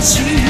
hoje.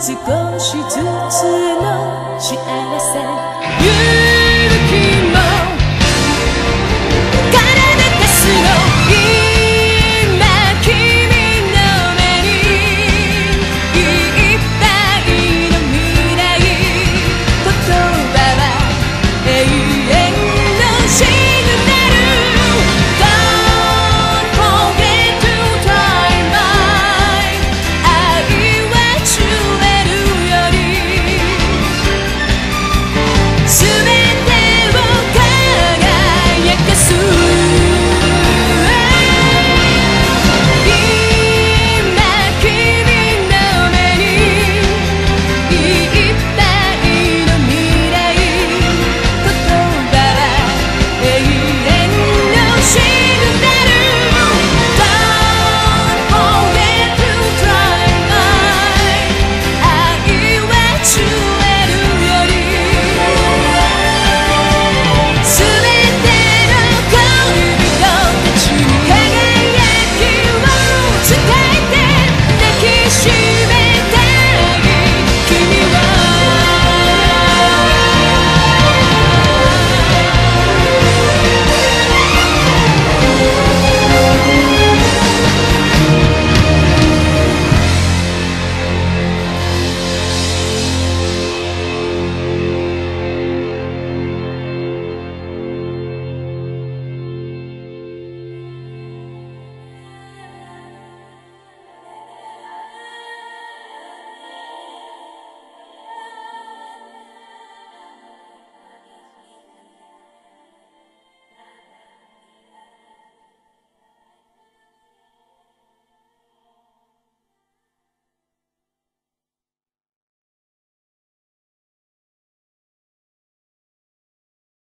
少しずつの幸せ